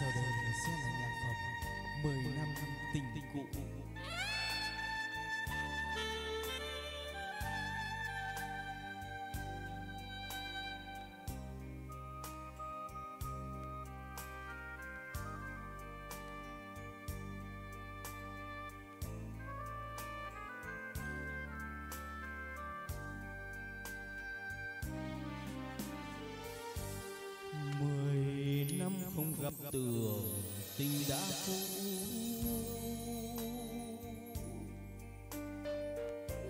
Sau đây sẽ là nhạc phẩm. 10 năm tình cũ. Gặp tường tình đã cũ.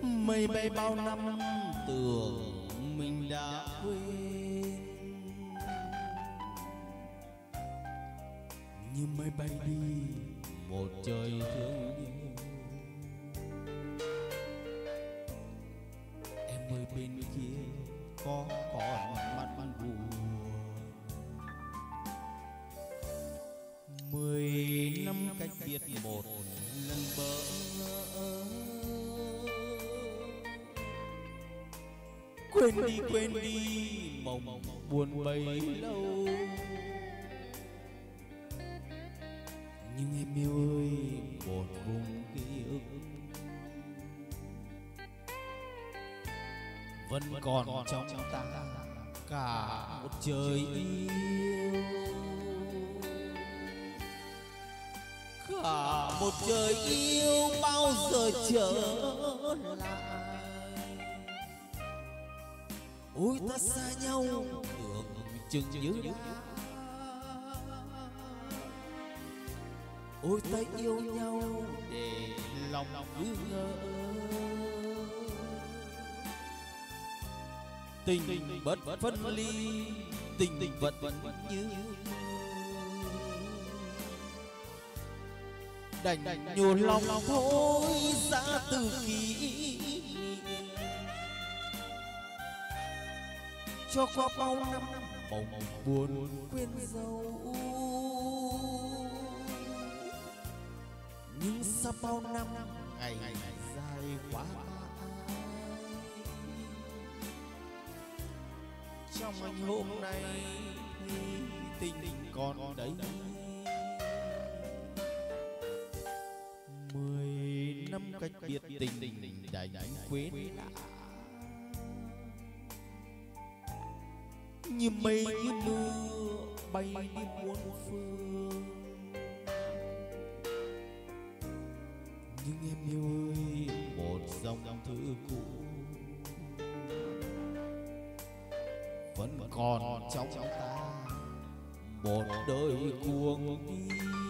Mây bay bao năm tưởng mình đã quên. Như mây bay đi, một trời thương yêu. Em ơi, bên kia có còn Quên đi quên đi, mộng buồn bấy lâu. Nhưng em yêu ơi, một vùng ký ức Vẫn còn trong ta. Cả một trời yêu. Cả một trời yêu bao giờ trở lại? Ôi, ta xa nhau tưởng chừng như đã ôi, ta yêu nhau để lòng cứ ngỡ. Tình bất phân ly, tình vẫn như đành nhùn lòng thôi, ra từ kỷ cho qua bao năm mộng buồn quên dấu nhưng sau bao năm ngày dài quá trong anh hôm nay tình còn đấy. mười năm cách biệt tình tình đành quên đã như mây như mưa, bay đi muôn phương. Nhưng em yêu ơi, một dòng thư cũ vẫn còn trong ta. Một đời cuồng điên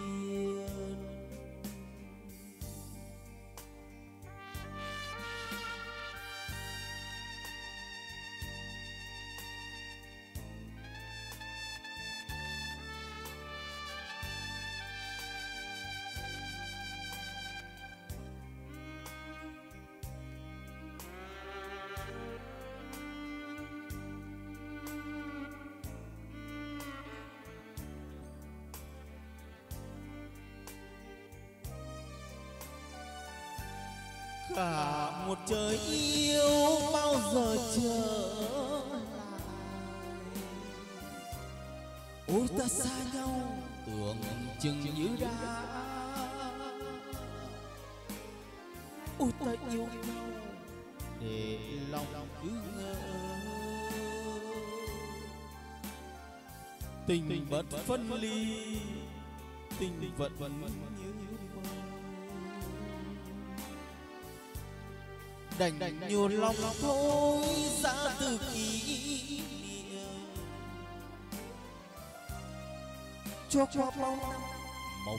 cả một trời yêu bao giờ trở ôi ta xa nhau tưởng chừng như đã. Ôi ta yêu nhau để lòng cứ ngỡ. Tình bất phân ly tình vẫn vẫn như đành đành nhiều lòng thôi ra từ kỷ niệm. Cho cho bao năm mong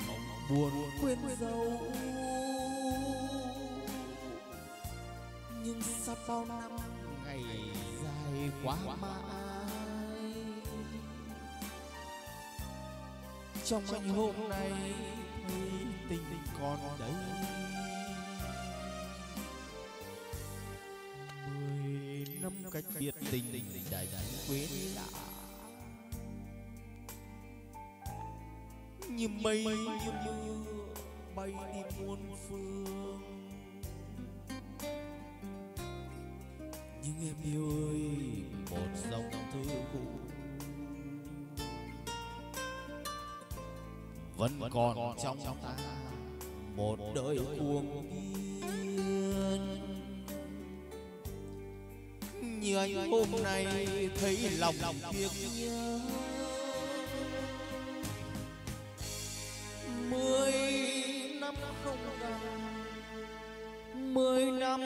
buồn quên dấu. Nhưng sau bao năm ngày dài quá mãi, trong anh hôm nay thấy tình còn đây năm cách biệt tình. Đại đại quế đã như mây như mưa bay đi muôn phương. Nhưng em yêu ơi, một dòng thư cũ. Vẫn còn trong ta, một đời cuồng điên như anh hôm nay thấy lòng tiếc nhớ. Mười năm không gặp mười năm